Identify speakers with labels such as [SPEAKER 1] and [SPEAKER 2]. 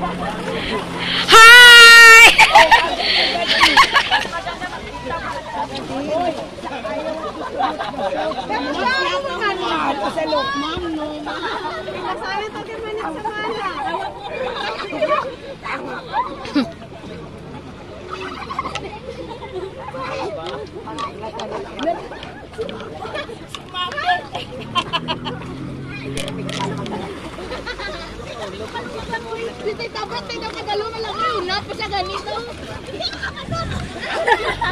[SPEAKER 1] Hi! Dito dapat tayo kagalo na lang. Una pa sa ganito.